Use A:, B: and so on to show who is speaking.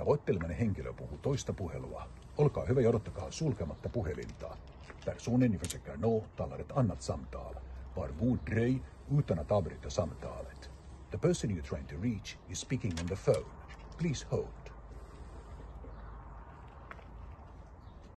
A: Tavoittelemani henkilö puhuu toista puhelua. Olkaa hyvä ja odottakaa sulkematta puhelinta. Personen ni försöker nå no, talar ett annat samtal. Var god dröj utan att avbryta samtalet. The person you're trying to reach is speaking on the phone. Please hold.